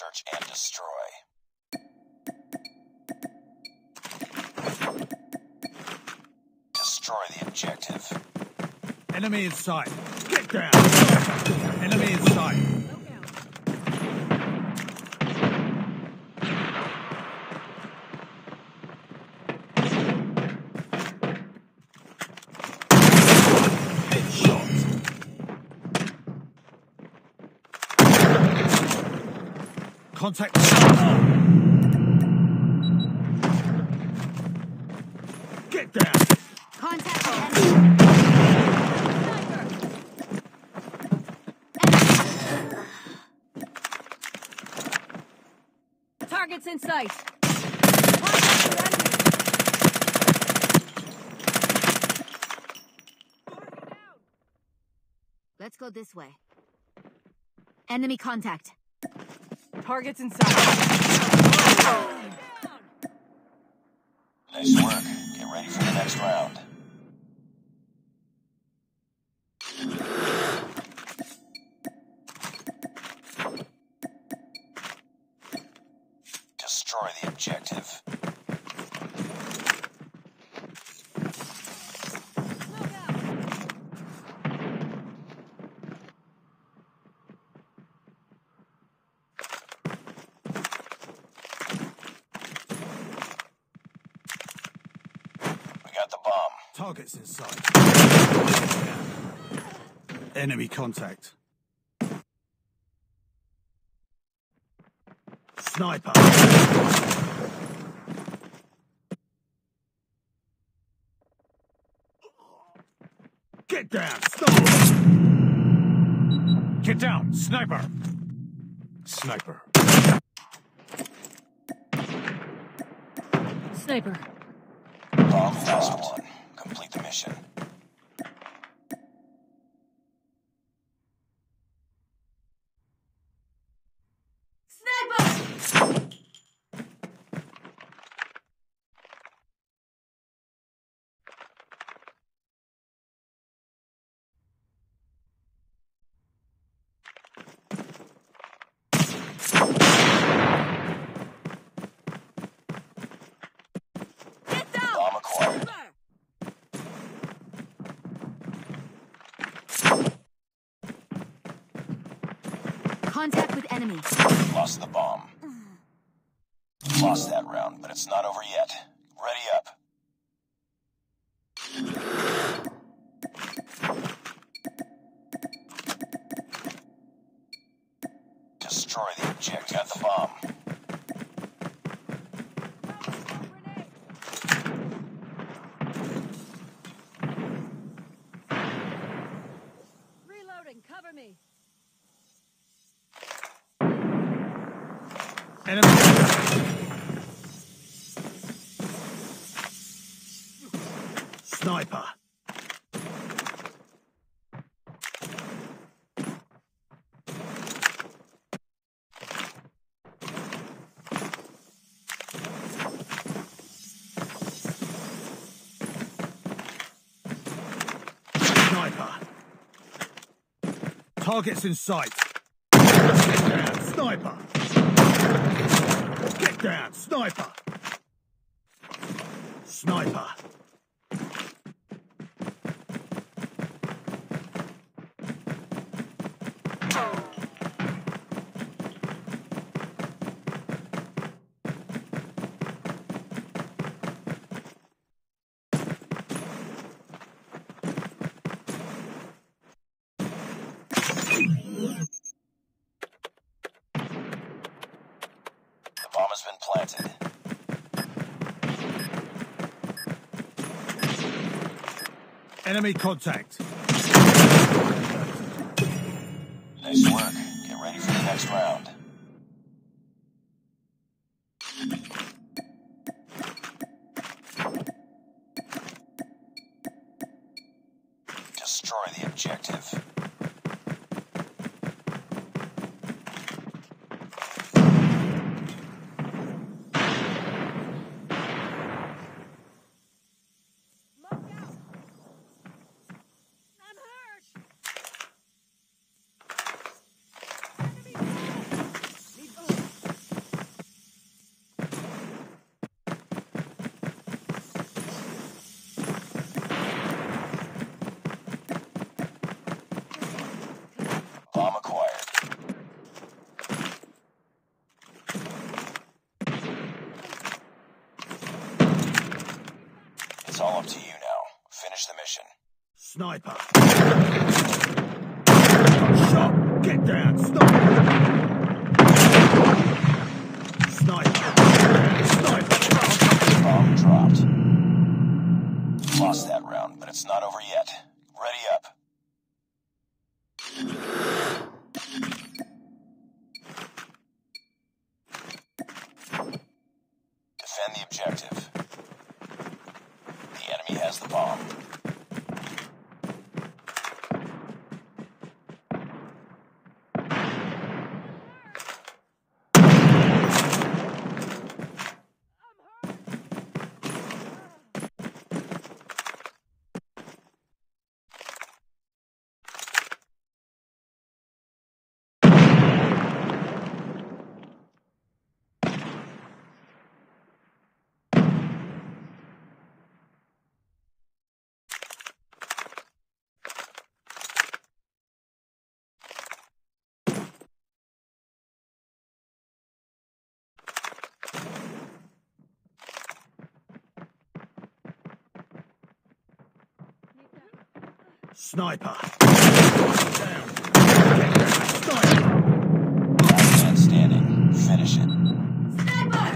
search and destroy. Destroy the objective. Enemy in sight. Get down. Enemy in sight. Contact. Get down. Contact. Targets in sight. Let's go this way. Enemy contact. Targets in sight. Nice work. Get ready for the next round. Destroy the objective. We got the bomb. Targets in sight. Enemy contact. Sniper. Get down, sniper. Get down, sniper. Sniper. Sniper. Bomb phase one. Complete the mission. Sniper! Get down! Bomb acquired. Contact with enemy. Lost the bomb. Lost that round, but it's not over yet. Ready up. Destroy the objective. Got the bomb. Reloading, cover me. Enemy. Sniper. Sniper. Targets in sight. Sniper. Get down, sniper. Sniper. Planted. Enemy contact. Nice work. Get ready for the next round. Destroy the objective. Get down. Sniper. Sniper. Sniper. Bomb dropped. Lost that round, but it's not over yet. Ready up. Defend the objective. The enemy has the bomb. Sniper. Down. Sniper. Man standing. Finish it. Sniper!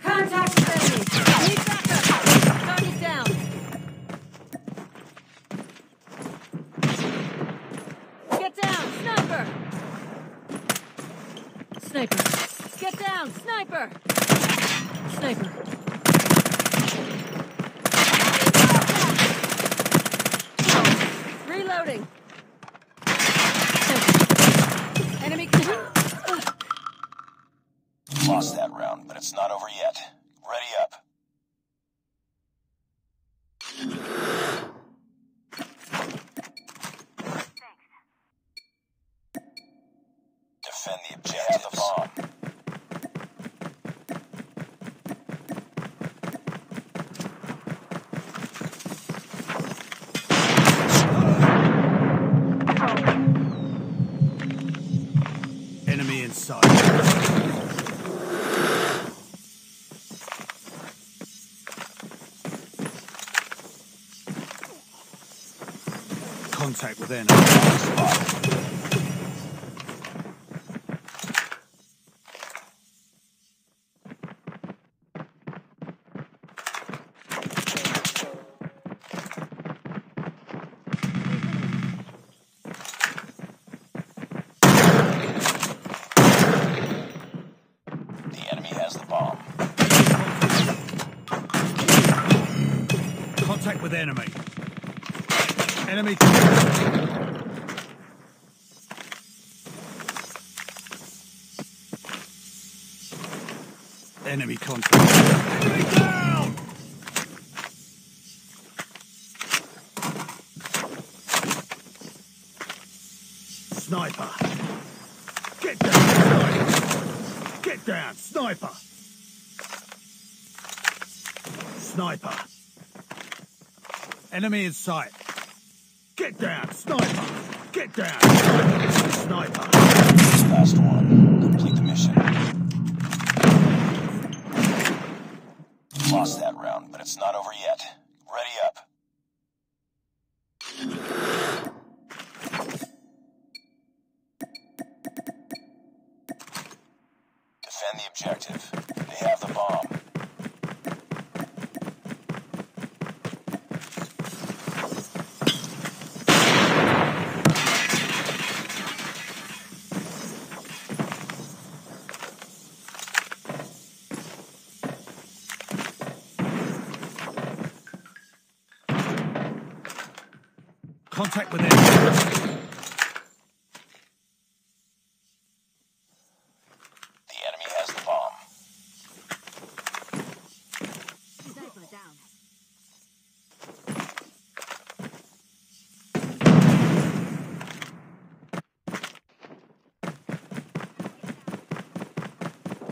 Contact with enemy. Need backup. Target down. Get down, sniper! Sniper. Get down, sniper! Sniper. Reloading. Sniper. Enemy. Lost that round, but it's not over yet. Ready up. Defend the objective. The bomb. Enemy in sight. Contact with enemy. The enemy has the bomb. Contact with enemy. Enemy. Enemy contact. Enemy down! Sniper. Get down, sniper. Get down, sniper. Sniper. Enemy in sight. Get down, sniper. Get down, sniper. Contact with enemy. The enemy has the bomb. Down.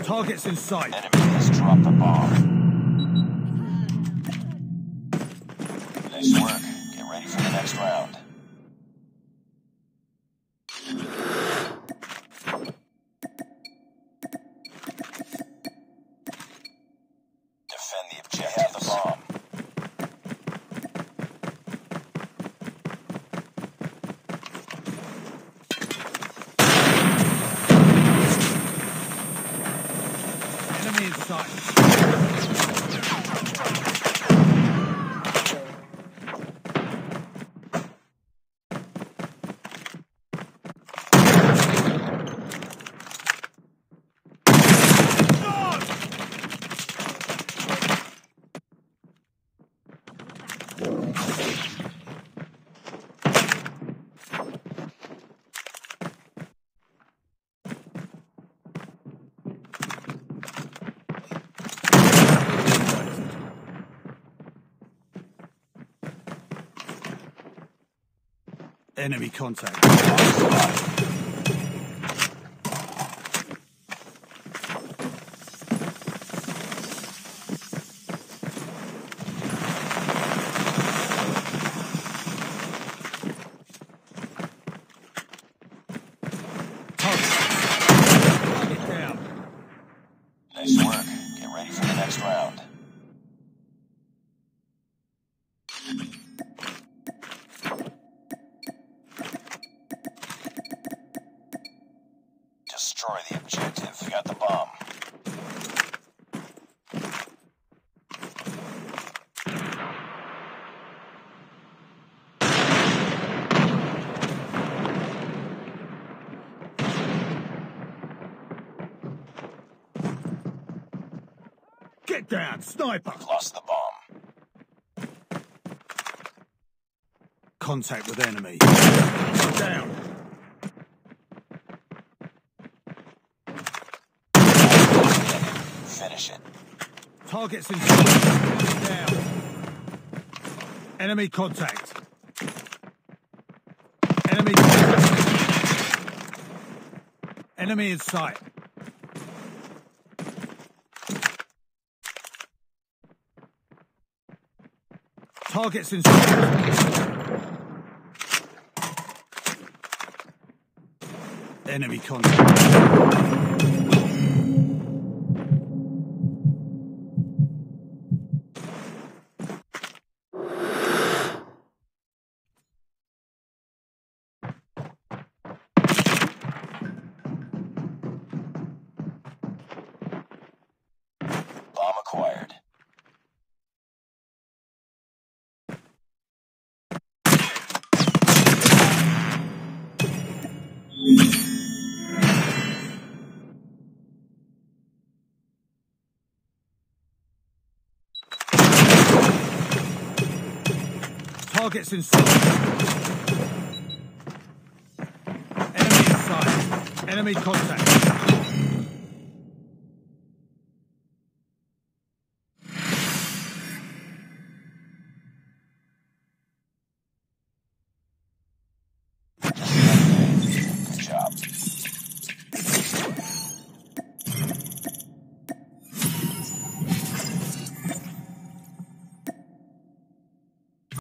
Targets in sight. Enemy has dropped the bomb. Nice work. Get ready for the next round. Defend the objective. Have the bomb. Enemy in sight. Enemy contact. Destroy the objective. You got the bomb. Get down, sniper. Lost the bomb. Contact with enemy. Down. It. Targets in sight. Down. Enemy contact. Enemy contact. Enemy in sight. Targets in sight. Enemy contact. Targets in sight. Enemy in sight. Enemy contact.